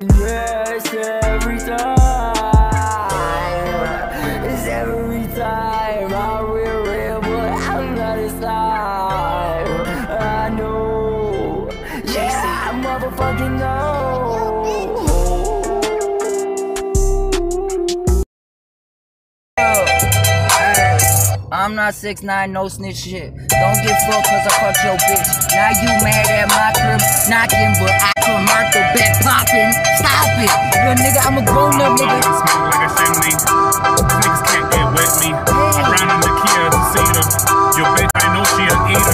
Yes, every time. It's every time. I'm real, real, but I'm not. I know. Yeah, I motherfucking. I'm not 6'9", no snitch shit. Don't get fucked cause I fucked your bitch. Now you mad at my crib knocking, but I come out the bed popping. Stop it. You nigga, I'm a grown up nigga. Like a chimney. Niggas can't get with me. I ran in the Kia to see her. Your bitch, I know she a eater.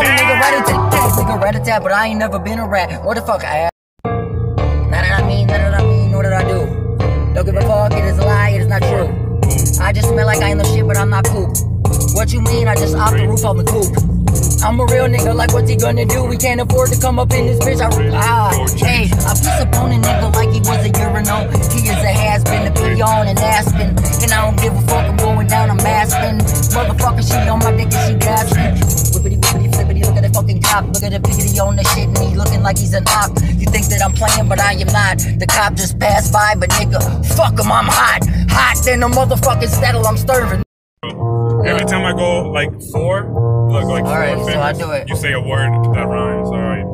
Addicted nigga. Rat a tat, tat, nigga. Rat a tat, but I ain't never been a rat. What the fuck am? Now that I mean, now that I mean, what did I do? Don't give a fuck, it is a lie, it is not true. I just smell like I ain't no shit, but I'm not poop. What you mean? I just off the roof on the coupe. I'm a real nigga, like what's he gonna do? We can't afford to come up in this bitch. I, ah, hey, I piece up on a nigga like he was a urinal. He is a has been, a peon and Aspen. And I don't give a fuck, I'm going down, I'm asking. Motherfucker, she on cop. Look at the piggity on the shit and he looking like he's an op. You think that I'm playing, but I am not. The cop just passed by, but nigga, fuck him, I'm hot. Hot than a motherfucking saddle, I'm starving. Every time I go like four, look like four Alright, so I do it. you say a word that rhymes. All right.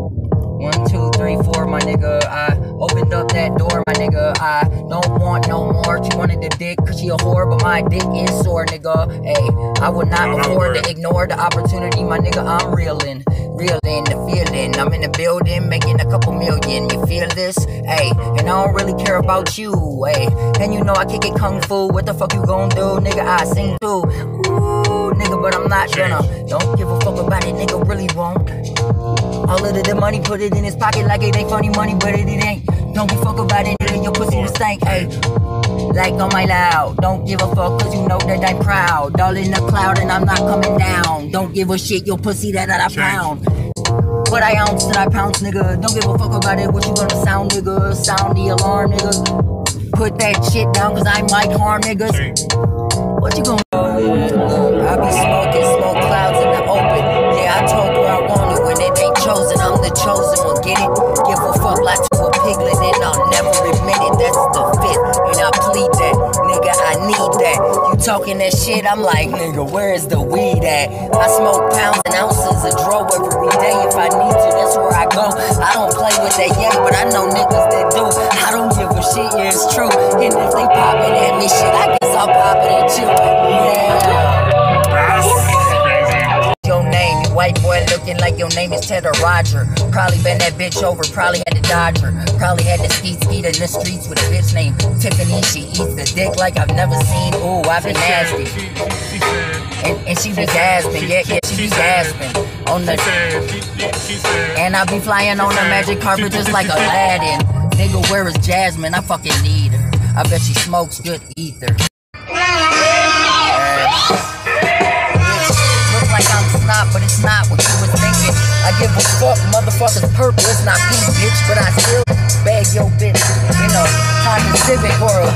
One, two, three, four, my nigga. I opened up that door, my nigga. I don't want no more. She wanted the dick, cause she a whore, but my dick is sore, nigga. Hey, I would not No, afford to ignore the opportunity, my nigga. I'm reeling, reeling the feeling. I'm in the building, making a couple million. You feel this? Hey, and I don't really care about you, hey. And you know I kick it kung fu. What the fuck you gon' do, nigga? I sing too. Ooh, nigga, but I'm not gonna. Don't give a fuck about it, nigga. Really won't. All of the, money, put it in his pocket like it ain't funny money, but it, it ain't. Don't be fuck about it, nigga. Your pussy will stank, Hey. Like on my loud. Don't give a fuck, cause you know that I'm proud. All in the cloud and I'm not coming down. Don't give a shit, your pussy that, that I pound. What I ounce and I pounce, nigga. Don't give a fuck about it. What you gonna sound, nigga? Sound the alarm, nigga. Put that shit down, cause I might harm niggas. What you gonna talking that shit? I'm like, nigga, where is the weed at? I smoke pounds and ounces of dro every day. If I need to, that's where I go. Like your name is Tedder Roger. Probably been that bitch over, probably had to dodge her. Probably had to skeet skeet in the streets with a bitch named Tiffany. She eats the dick like I've never seen. Ooh, I've been nasty. And, and she be gasping, yeah, yeah, she be gasping. On the and I be flying on the magic carpet just like Aladdin. Nigga, where is Jasmine? I fucking need her. I bet she smokes good ether. Give a fuck, motherfuckers purple, it's not pink, bitch, but I still bag your bitch in a Honda Civic or a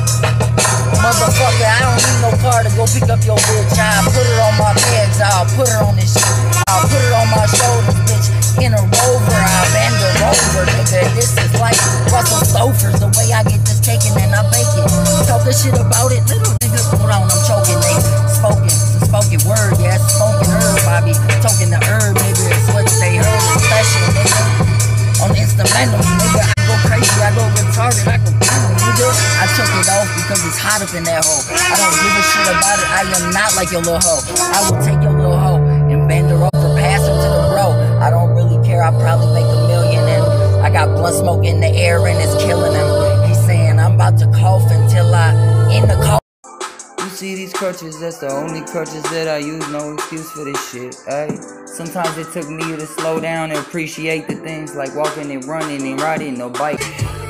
motherfucker. I don't need no car to go pick up your bitch. I'll put her on my legs, I'll put her on this shit, I'll put her on my shoulders, bitch. In a rover, I'll bend her over, nigga. This is like Russell Stover's the way I get this taken and I bake it. Talking shit about it, little Instrumentals, nigga, I go crazy, I go retarded, I go boom, nigga. I took it off because it's hot up in that hole. I don't give a shit about it, I am not like your little hoe. I will take your little hoe and bend her over, pass her to the bro. I don't really care, I probably make a million and I got blunt smoke in the air and it's killing see these crutches, that's the only crutches that I use, no excuse for this shit, ayy. Sometimes it took me to slow down and appreciate the things like walking and running and riding a bike.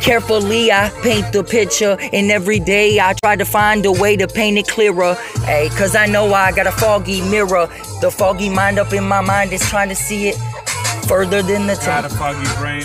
Carefully, I paint the picture, and every day I try to find a way to paint it clearer. Hey, cause I know I got a foggy mirror. The foggy mind up in my mind is trying to see it further than the Got time. a foggy brain.